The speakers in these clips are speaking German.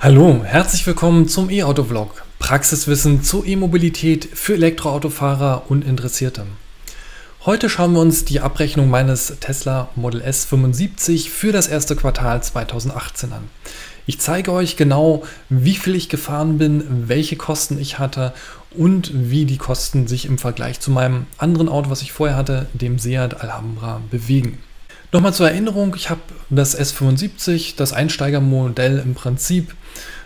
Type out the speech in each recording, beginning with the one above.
Hallo, herzlich willkommen zum E-Auto-Vlog. Praxiswissen zur E-Mobilität für Elektroautofahrer und Interessierte. Heute schauen wir uns die Abrechnung meines Tesla Model S 75 für das erste Quartal 2018 an. Ich zeige euch genau, wie viel ich gefahren bin, welche Kosten ich hatte und wie die Kosten sich im Vergleich zu meinem anderen Auto, was ich vorher hatte, dem Seat Alhambra, bewegen. Nochmal zur Erinnerung, ich habe das S75, das Einsteigermodell im Prinzip,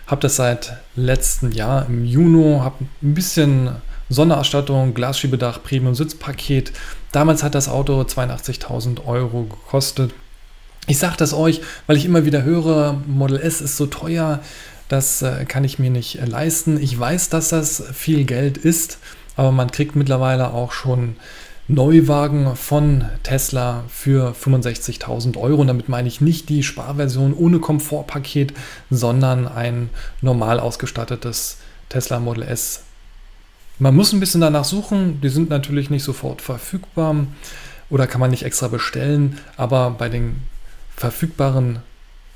habe das seit letztem Jahr im Juni, habe ein bisschen Sonderausstattung, Glasschiebedach, Premium-Sitzpaket. Damals hat das Auto 82.000 Euro gekostet. Ich sage das euch, weil ich immer wieder höre, Model S ist so teuer, das äh, kann ich mir nicht äh, leisten. Ich weiß, dass das viel Geld ist, aber man kriegt mittlerweile auch schon Neuwagen von Tesla für 65.000 Euro. Und damit meine ich nicht die Sparversion ohne Komfortpaket, sondern ein normal ausgestattetes Tesla Model S. Man muss ein bisschen danach suchen, die sind natürlich nicht sofort verfügbar oder kann man nicht extra bestellen, aber bei den verfügbaren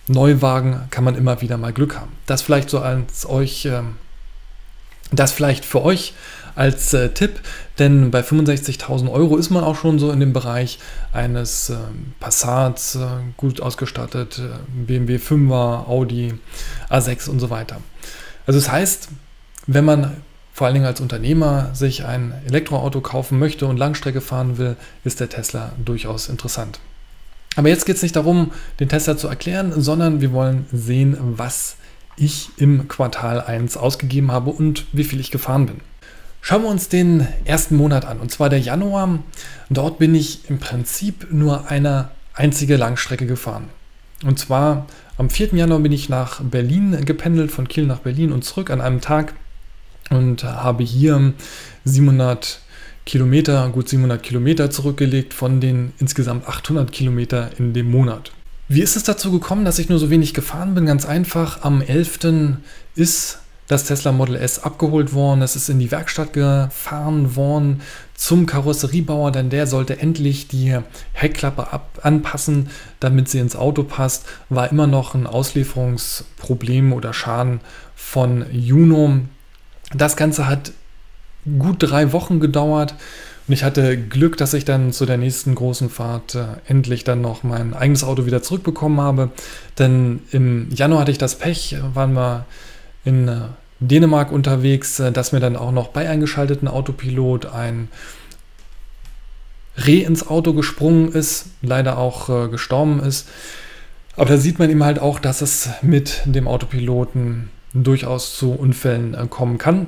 Neuwagen kann man immer wieder mal Glück haben. Das vielleicht so als euch, ähm, das vielleicht für euch als äh, Tipp, denn bei 65.000 Euro ist man auch schon so in dem Bereich eines äh, Passats äh, gut ausgestattet, äh, BMW 5er, Audi A6 und so weiter. Also das heißt, wenn man vor allen Dingen als Unternehmer sich ein Elektroauto kaufen möchte und Langstrecke fahren will, ist der Tesla durchaus interessant. Aber jetzt geht es nicht darum, den Tesla zu erklären, sondern wir wollen sehen, was ich im Quartal 1 ausgegeben habe und wie viel ich gefahren bin. Schauen wir uns den ersten Monat an, und zwar der Januar. Dort bin ich im Prinzip nur eine einzige Langstrecke gefahren. Und zwar am 4. Januar bin ich nach Berlin gependelt, von Kiel nach Berlin und zurück an einem Tag und habe hier 700 Kilometer, gut 700 Kilometer zurückgelegt von den insgesamt 800 Kilometer in dem Monat. Wie ist es dazu gekommen, dass ich nur so wenig gefahren bin? Ganz einfach, am 11. ist das Tesla Model S abgeholt worden, es ist in die Werkstatt gefahren worden zum Karosseriebauer, denn der sollte endlich die Heckklappe ab anpassen, damit sie ins Auto passt. War immer noch ein Auslieferungsproblem oder Schaden von Juno. Das Ganze hat gut drei Wochen gedauert und ich hatte Glück, dass ich dann zu der nächsten großen Fahrt äh, endlich dann noch mein eigenes Auto wieder zurückbekommen habe. Denn im Januar hatte ich das Pech, waren wir in äh, Dänemark unterwegs, äh, dass mir dann auch noch bei eingeschalteten Autopilot ein Reh ins Auto gesprungen ist, leider auch äh, gestorben ist. Aber da sieht man eben halt auch, dass es mit dem Autopiloten durchaus zu Unfällen kommen kann.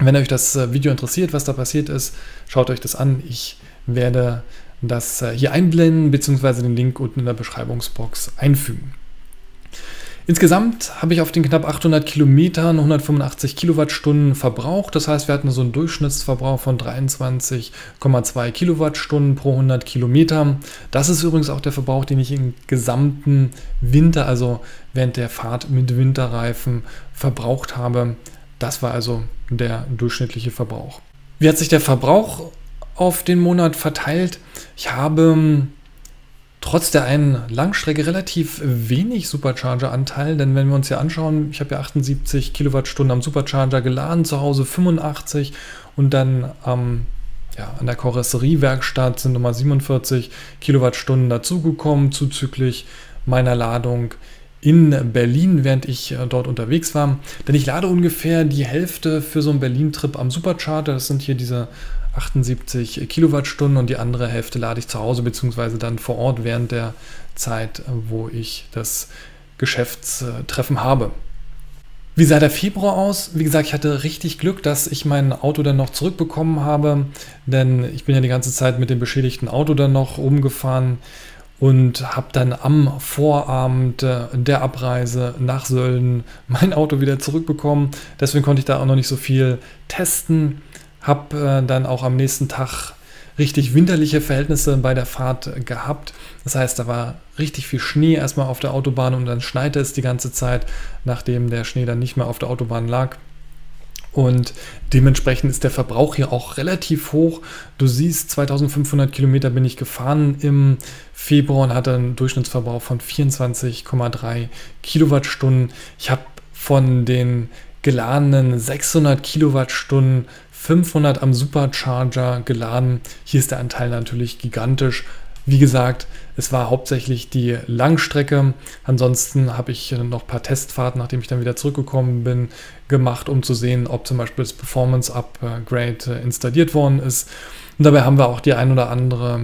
Wenn euch das Video interessiert, was da passiert ist, schaut euch das an. Ich werde das hier einblenden, beziehungsweise den Link unten in der Beschreibungsbox einfügen. Insgesamt habe ich auf den knapp 800 Kilometern 185 Kilowattstunden verbraucht. Das heißt, wir hatten so einen Durchschnittsverbrauch von 23,2 Kilowattstunden pro 100 Kilometer. Das ist übrigens auch der Verbrauch, den ich im gesamten Winter, also während der Fahrt mit Winterreifen, verbraucht habe. Das war also der durchschnittliche Verbrauch. Wie hat sich der Verbrauch auf den Monat verteilt? Ich habe trotz der einen Langstrecke relativ wenig Supercharger-Anteil, denn wenn wir uns hier anschauen, ich habe ja 78 Kilowattstunden am Supercharger geladen, zu Hause 85 und dann ähm, ja, an der Karosseriewerkstatt sind nochmal 47 Kilowattstunden dazugekommen, zuzüglich meiner Ladung in Berlin, während ich äh, dort unterwegs war. Denn ich lade ungefähr die Hälfte für so einen Berlin-Trip am Supercharger. Das sind hier diese 78 Kilowattstunden und die andere Hälfte lade ich zu Hause beziehungsweise dann vor Ort während der Zeit, wo ich das Geschäftstreffen habe. Wie sah der Februar aus? Wie gesagt, ich hatte richtig Glück, dass ich mein Auto dann noch zurückbekommen habe, denn ich bin ja die ganze Zeit mit dem beschädigten Auto dann noch rumgefahren und habe dann am Vorabend äh, der Abreise nach Sölden mein Auto wieder zurückbekommen. Deswegen konnte ich da auch noch nicht so viel testen. Habe äh, dann auch am nächsten Tag richtig winterliche Verhältnisse bei der Fahrt gehabt. Das heißt, da war richtig viel Schnee erstmal auf der Autobahn und dann schneite es die ganze Zeit, nachdem der Schnee dann nicht mehr auf der Autobahn lag. Und dementsprechend ist der Verbrauch hier auch relativ hoch. Du siehst, 2500 Kilometer bin ich gefahren im Februar und hatte einen Durchschnittsverbrauch von 24,3 Kilowattstunden. Ich habe von den geladenen 600 Kilowattstunden 500 am Supercharger geladen. Hier ist der Anteil natürlich gigantisch. Wie gesagt, es war hauptsächlich die Langstrecke. Ansonsten habe ich noch ein paar Testfahrten, nachdem ich dann wieder zurückgekommen bin, gemacht, um zu sehen, ob zum Beispiel das Performance Upgrade installiert worden ist. Und dabei haben wir auch die ein oder andere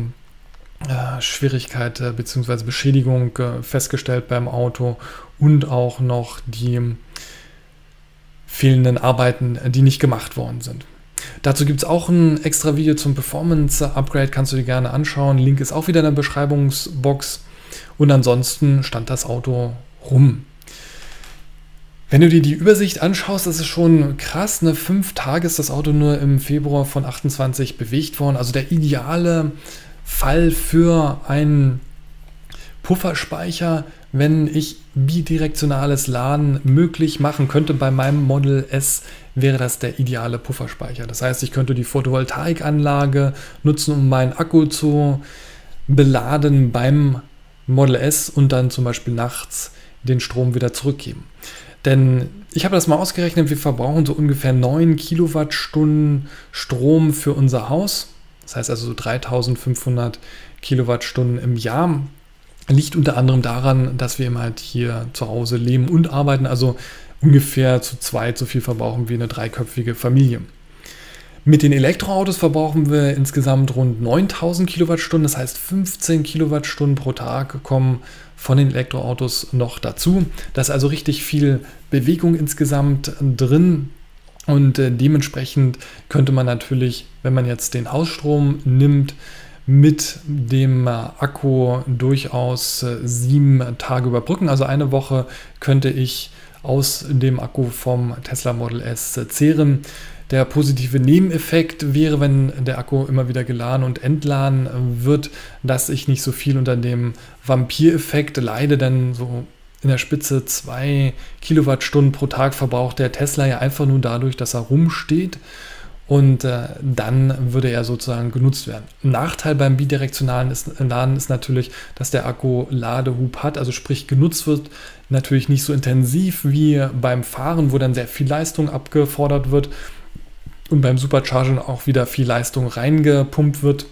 äh, Schwierigkeit äh, bzw. Beschädigung äh, festgestellt beim Auto und auch noch die fehlenden Arbeiten, die nicht gemacht worden sind. Dazu gibt es auch ein extra Video zum Performance Upgrade, kannst du dir gerne anschauen. Link ist auch wieder in der Beschreibungsbox. Und ansonsten stand das Auto rum. Wenn du dir die Übersicht anschaust, das ist schon krass. Ne? Fünf Tage ist das Auto nur im Februar von 28 bewegt worden. Also der ideale Fall für einen Pufferspeicher, wenn ich bidirektionales Laden möglich machen könnte bei meinem Model S, wäre das der ideale Pufferspeicher. Das heißt, ich könnte die Photovoltaikanlage nutzen, um meinen Akku zu beladen beim Model S und dann zum Beispiel nachts den Strom wieder zurückgeben. Denn ich habe das mal ausgerechnet, wir verbrauchen so ungefähr 9 Kilowattstunden Strom für unser Haus. Das heißt also so 3500 Kilowattstunden im Jahr. Liegt unter anderem daran, dass wir eben halt hier zu Hause leben und arbeiten. Also ungefähr zu zweit so viel verbrauchen wie eine dreiköpfige Familie. Mit den Elektroautos verbrauchen wir insgesamt rund 9000 Kilowattstunden, das heißt 15 Kilowattstunden pro Tag kommen von den Elektroautos noch dazu. Da ist also richtig viel Bewegung insgesamt drin und äh, dementsprechend könnte man natürlich, wenn man jetzt den Hausstrom nimmt, mit dem äh, Akku durchaus äh, sieben Tage überbrücken. Also eine Woche könnte ich aus dem Akku vom Tesla Model S zehren. Der positive Nebeneffekt wäre, wenn der Akku immer wieder geladen und entladen wird, dass ich nicht so viel unter dem Vampireffekt leide, denn so in der Spitze 2 Kilowattstunden pro Tag verbraucht der Tesla ja einfach nur dadurch, dass er rumsteht und äh, dann würde er sozusagen genutzt werden. Nachteil beim bidirektionalen ist, Laden ist natürlich, dass der Akku Ladehub hat, also sprich genutzt wird natürlich nicht so intensiv wie beim Fahren, wo dann sehr viel Leistung abgefordert wird und beim Superchargen auch wieder viel Leistung reingepumpt wird.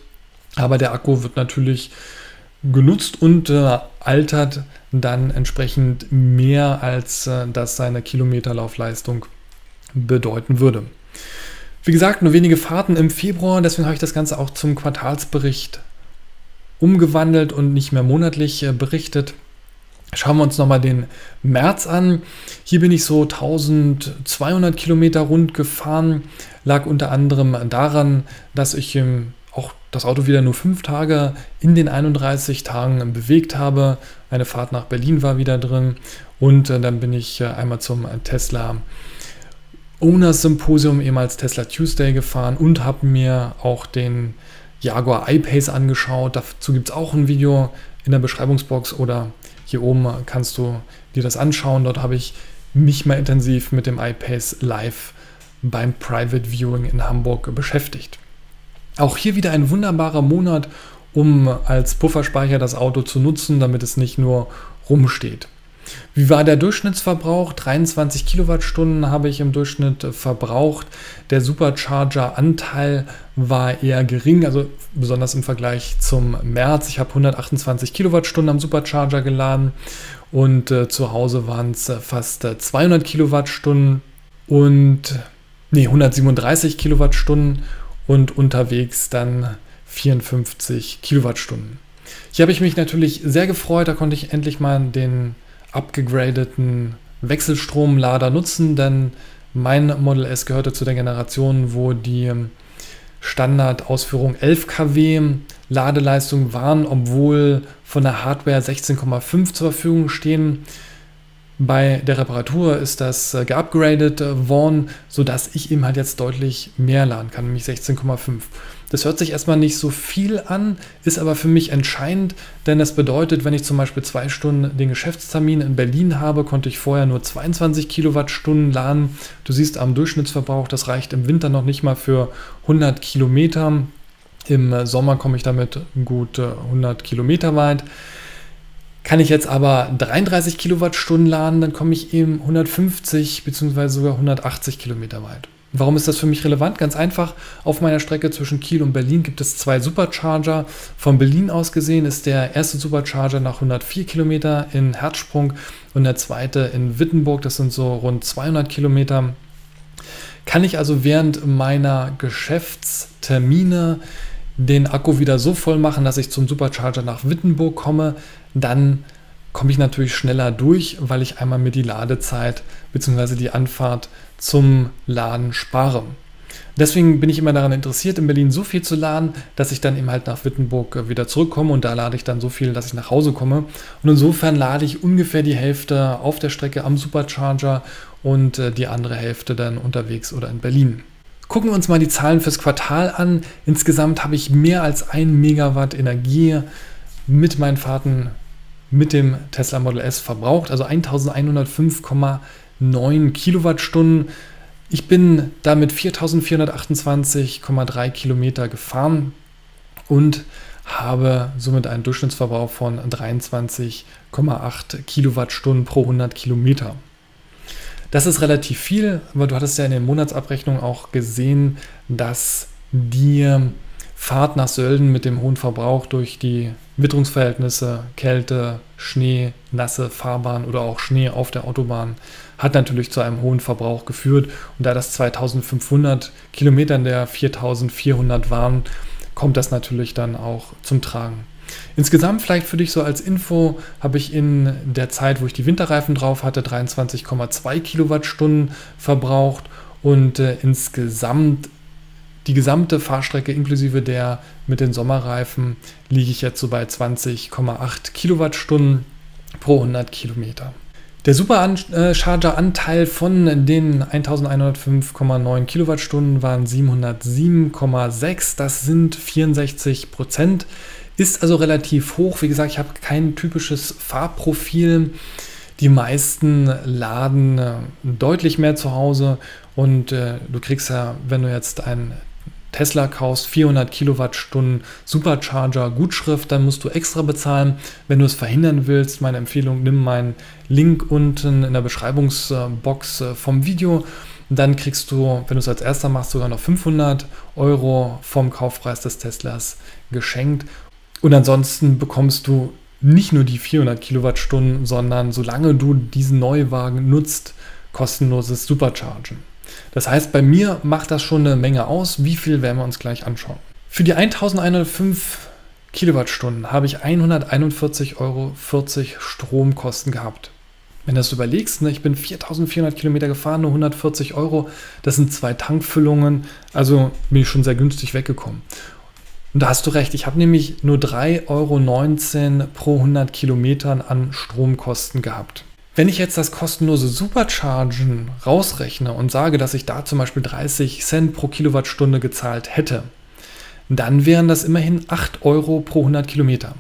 Aber der Akku wird natürlich genutzt und äh, altert dann entsprechend mehr, als äh, das seine Kilometerlaufleistung bedeuten würde. Wie gesagt, nur wenige Fahrten im Februar, deswegen habe ich das Ganze auch zum Quartalsbericht umgewandelt und nicht mehr monatlich äh, berichtet. Schauen wir uns nochmal den März an. Hier bin ich so 1200 Kilometer rund gefahren. Lag unter anderem daran, dass ich auch das Auto wieder nur fünf Tage in den 31 Tagen bewegt habe. Eine Fahrt nach Berlin war wieder drin. Und äh, dann bin ich äh, einmal zum Tesla Owners Symposium, ehemals Tesla Tuesday, gefahren und habe mir auch den Jaguar I-Pace angeschaut. Dazu gibt es auch ein Video in der Beschreibungsbox oder hier oben kannst du dir das anschauen. Dort habe ich mich mal intensiv mit dem I-Pace live beim Private Viewing in Hamburg beschäftigt. Auch hier wieder ein wunderbarer Monat, um als Pufferspeicher das Auto zu nutzen, damit es nicht nur rumsteht. Wie war der Durchschnittsverbrauch? 23 Kilowattstunden habe ich im Durchschnitt verbraucht. Der Supercharger-Anteil war eher gering, also besonders im Vergleich zum März. Ich habe 128 Kilowattstunden am Supercharger geladen und äh, zu Hause waren es äh, fast äh, 200 Kilowattstunden und nee, 137 Kilowattstunden und unterwegs dann 54 Kilowattstunden. Hier habe ich mich natürlich sehr gefreut, da konnte ich endlich mal den abgegradeten Wechselstromlader nutzen, denn mein Model S gehörte zu der Generation, wo die Standardausführung 11 kW Ladeleistung waren, obwohl von der Hardware 16,5 zur Verfügung stehen. Bei der Reparatur ist das äh, geupgradet äh, worden, sodass ich eben halt jetzt deutlich mehr laden kann, nämlich 16,5. Das hört sich erstmal nicht so viel an, ist aber für mich entscheidend, denn es bedeutet, wenn ich zum Beispiel zwei Stunden den Geschäftstermin in Berlin habe, konnte ich vorher nur 22 Kilowattstunden laden. Du siehst am Durchschnittsverbrauch, das reicht im Winter noch nicht mal für 100 Kilometer. Im Sommer komme ich damit gut 100 Kilometer weit. Kann ich jetzt aber 33 Kilowattstunden laden, dann komme ich eben 150 bzw. sogar 180 Kilometer weit. Warum ist das für mich relevant? Ganz einfach, auf meiner Strecke zwischen Kiel und Berlin gibt es zwei Supercharger. Von Berlin aus gesehen ist der erste Supercharger nach 104 Kilometer in Herzsprung und der zweite in Wittenburg, das sind so rund 200 Kilometer. Kann ich also während meiner Geschäftstermine den Akku wieder so voll machen, dass ich zum Supercharger nach Wittenburg komme, dann komme ich natürlich schneller durch, weil ich einmal mir die Ladezeit bzw. die Anfahrt zum Laden spare. Deswegen bin ich immer daran interessiert, in Berlin so viel zu laden, dass ich dann eben halt nach Wittenburg äh, wieder zurückkomme und da lade ich dann so viel, dass ich nach Hause komme. Und insofern lade ich ungefähr die Hälfte auf der Strecke am Supercharger und äh, die andere Hälfte dann unterwegs oder in Berlin. Gucken wir uns mal die Zahlen fürs Quartal an. Insgesamt habe ich mehr als 1 Megawatt Energie mit meinen Fahrten mit dem Tesla Model S verbraucht, also 1105,9 Kilowattstunden. Ich bin damit 4428,3 Kilometer gefahren und habe somit einen Durchschnittsverbrauch von 23,8 Kilowattstunden pro 100 Kilometer. Das ist relativ viel, aber du hattest ja in der Monatsabrechnung auch gesehen, dass die Fahrt nach Sölden mit dem hohen Verbrauch durch die Witterungsverhältnisse, Kälte, Schnee, nasse Fahrbahn oder auch Schnee auf der Autobahn hat natürlich zu einem hohen Verbrauch geführt. Und da das 2500 Kilometer in der 4400 waren, kommt das natürlich dann auch zum Tragen. Insgesamt vielleicht für dich so als Info habe ich in der Zeit, wo ich die Winterreifen drauf hatte, 23,2 Kilowattstunden verbraucht und äh, insgesamt die gesamte Fahrstrecke inklusive der mit den Sommerreifen liege ich jetzt so bei 20,8 Kilowattstunden pro 100 Kilometer. Der Supercharger-Anteil von den 1105,9 Kilowattstunden waren 707,6. Das sind 64 Prozent. Ist also relativ hoch. Wie gesagt, ich habe kein typisches Fahrprofil. Die meisten laden äh, deutlich mehr zu Hause und äh, du kriegst ja, wenn du jetzt ein Tesla kaufst, 400 Kilowattstunden Supercharger Gutschrift, dann musst du extra bezahlen. Wenn du es verhindern willst, meine Empfehlung, nimm meinen Link unten in der Beschreibungsbox äh, vom Video. Dann kriegst du, wenn du es als erster machst, sogar noch 500 Euro vom Kaufpreis des Teslas geschenkt. Und ansonsten bekommst du nicht nur die 400 Kilowattstunden, sondern solange du diesen Neuwagen nutzt, kostenloses Superchargen. Das heißt, bei mir macht das schon eine Menge aus. Wie viel werden wir uns gleich anschauen? Für die 1105 Kilowattstunden habe ich 141,40 Euro Stromkosten gehabt. Wenn du das überlegst, ne, ich bin 4400 Kilometer gefahren, nur 140 Euro, das sind zwei Tankfüllungen, also bin ich schon sehr günstig weggekommen. Und da hast du recht, ich habe nämlich nur 3,19 Euro pro 100 Kilometern an Stromkosten gehabt. Wenn ich jetzt das kostenlose Superchargen rausrechne und sage, dass ich da zum Beispiel 30 Cent pro Kilowattstunde gezahlt hätte, dann wären das immerhin 8 Euro pro 100 Kilometer.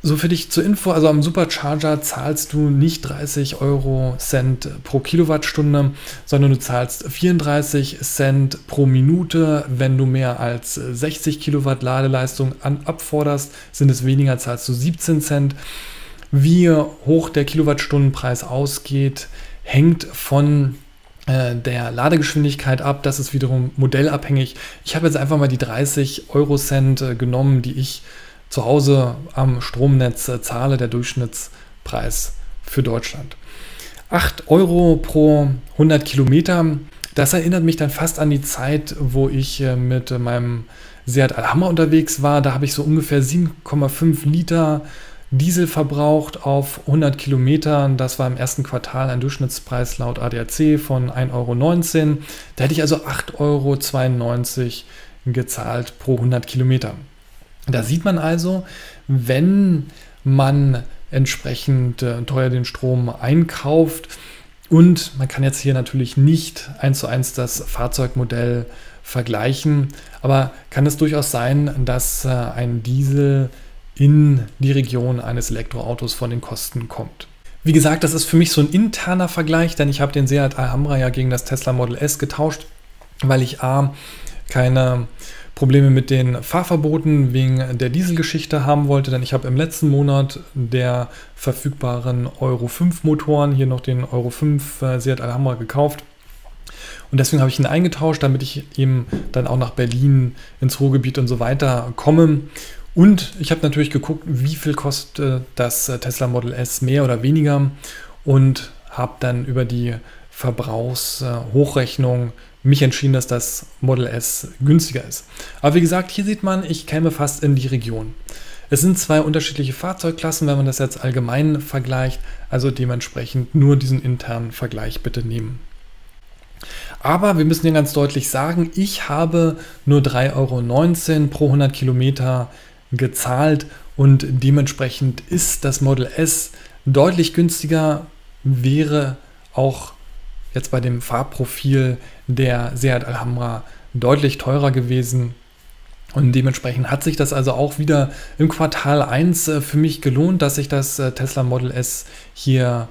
So für dich zur Info, also am Supercharger zahlst du nicht 30 Euro Cent pro Kilowattstunde, sondern du zahlst 34 Cent pro Minute. Wenn du mehr als 60 Kilowatt Ladeleistung an, abforderst, sind es weniger, zahlst du 17 Cent. Wie hoch der Kilowattstundenpreis ausgeht, hängt von äh, der Ladegeschwindigkeit ab. Das ist wiederum modellabhängig. Ich habe jetzt einfach mal die 30 Euro Cent äh, genommen, die ich zu Hause am Stromnetz äh, zahle, der Durchschnittspreis für Deutschland. 8 Euro pro 100 Kilometer. Das erinnert mich dann fast an die Zeit, wo ich mit meinem Seat Alhammer unterwegs war. Da habe ich so ungefähr 7,5 Liter Diesel verbraucht auf 100 Kilometern. Das war im ersten Quartal ein Durchschnittspreis laut ADAC von 1,19 Euro. Da hätte ich also 8,92 Euro gezahlt pro 100 Kilometer. Da sieht man also, wenn man entsprechend äh, teuer den Strom einkauft und man kann jetzt hier natürlich nicht eins zu eins das Fahrzeugmodell vergleichen, aber kann es durchaus sein, dass äh, ein Diesel in die Region eines Elektroautos von den Kosten kommt. Wie gesagt, das ist für mich so ein interner Vergleich, denn ich habe den Seat Alhambra ja gegen das Tesla Model S getauscht, weil ich A keine Probleme mit den Fahrverboten wegen der Dieselgeschichte haben wollte, denn ich habe im letzten Monat der verfügbaren Euro 5 Motoren hier noch den Euro 5 äh, Seat Alhambra gekauft. Und deswegen habe ich ihn eingetauscht, damit ich eben dann auch nach Berlin ins Ruhrgebiet und so weiter komme. Und ich habe natürlich geguckt, wie viel kostet das Tesla Model S mehr oder weniger und habe dann über die Verbrauchshochrechnung mich entschieden, dass das Model S günstiger ist. Aber wie gesagt, hier sieht man, ich käme fast in die Region. Es sind zwei unterschiedliche Fahrzeugklassen, wenn man das jetzt allgemein vergleicht, also dementsprechend nur diesen internen Vergleich bitte nehmen. Aber wir müssen hier ganz deutlich sagen, ich habe nur 3,19 Euro pro 100 Kilometer gezahlt und dementsprechend ist das Model S deutlich günstiger, wäre auch jetzt bei dem Farbprofil der Seat Alhambra deutlich teurer gewesen. Und dementsprechend hat sich das also auch wieder im Quartal 1 äh, für mich gelohnt, dass ich das äh, Tesla Model S hier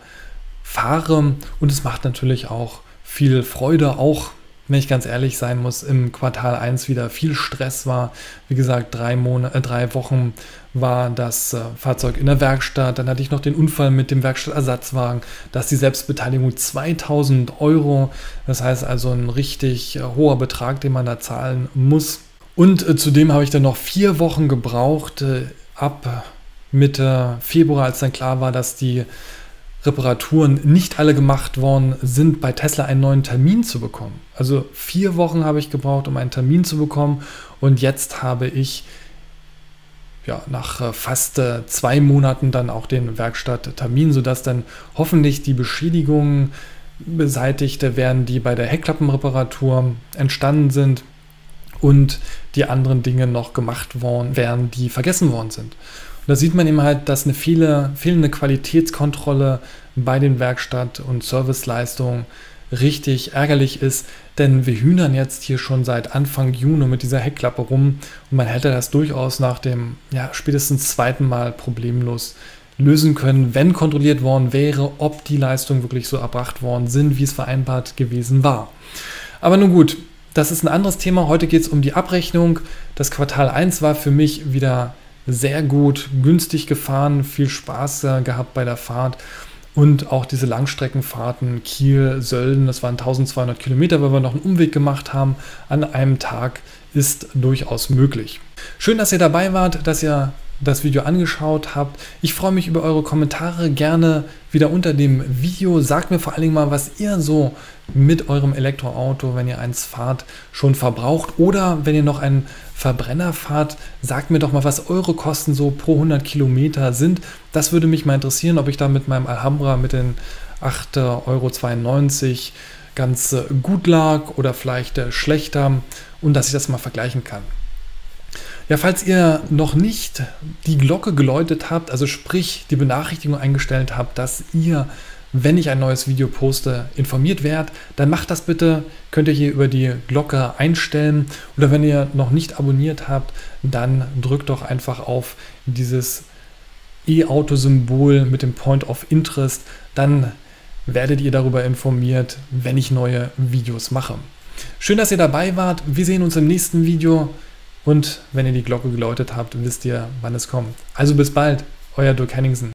fahre. Und es macht natürlich auch viel Freude, auch wenn ich ganz ehrlich sein muss, im Quartal 1 wieder viel Stress war. Wie gesagt, drei, Monate, äh, drei Wochen war das äh, Fahrzeug in der Werkstatt. Dann hatte ich noch den Unfall mit dem Werkstattersatzwagen. Da ist die Selbstbeteiligung 2000 Euro. Das heißt also ein richtig äh, hoher Betrag, den man da zahlen muss. Und äh, zudem habe ich dann noch vier Wochen gebraucht, äh, ab Mitte Februar, als dann klar war, dass die Reparaturen nicht alle gemacht worden sind, bei Tesla einen neuen Termin zu bekommen. Also vier Wochen habe ich gebraucht, um einen Termin zu bekommen. Und jetzt habe ich ja, nach äh, fast äh, zwei Monaten dann auch den Werkstatttermin, sodass dann hoffentlich die Beschädigungen beseitigt werden, die bei der Heckklappenreparatur entstanden sind und die anderen Dinge noch gemacht worden wären, die vergessen worden sind. Da sieht man eben halt, dass eine viele, fehlende Qualitätskontrolle bei den Werkstatt- und Serviceleistungen richtig ärgerlich ist, denn wir hühnern jetzt hier schon seit Anfang Juni mit dieser Heckklappe rum und man hätte das durchaus nach dem ja, spätestens zweiten Mal problemlos lösen können, wenn kontrolliert worden wäre, ob die Leistungen wirklich so erbracht worden sind, wie es vereinbart gewesen war. Aber nun gut, das ist ein anderes Thema. Heute geht es um die Abrechnung. Das Quartal 1 war für mich wieder sehr gut, günstig gefahren, viel Spaß äh, gehabt bei der Fahrt. Und auch diese Langstreckenfahrten Kiel, Sölden, das waren 1200 Kilometer, weil wir noch einen Umweg gemacht haben, an einem Tag ist durchaus möglich. Schön, dass ihr dabei wart, dass ihr das Video angeschaut habt. Ich freue mich über eure Kommentare gerne wieder unter dem Video. Sagt mir vor allen Dingen mal, was ihr so mit eurem Elektroauto, wenn ihr eins fahrt, schon verbraucht oder wenn ihr noch einen Verbrenner fahrt, sagt mir doch mal, was eure Kosten so pro 100 Kilometer sind. Das würde mich mal interessieren, ob ich da mit meinem Alhambra mit den 8,92 Euro ganz gut lag oder vielleicht schlechter und dass ich das mal vergleichen kann. Ja, falls ihr noch nicht die Glocke geläutet habt, also sprich die Benachrichtigung eingestellt habt, dass ihr, wenn ich ein neues Video poste, informiert werdet, dann macht das bitte. Könnt ihr hier über die Glocke einstellen. Oder wenn ihr noch nicht abonniert habt, dann drückt doch einfach auf dieses E-Auto-Symbol mit dem Point of Interest. Dann werdet ihr darüber informiert, wenn ich neue Videos mache. Schön, dass ihr dabei wart. Wir sehen uns im nächsten Video. Und wenn ihr die Glocke geläutet habt, wisst ihr, wann es kommt. Also bis bald, euer Dirk Henningsen.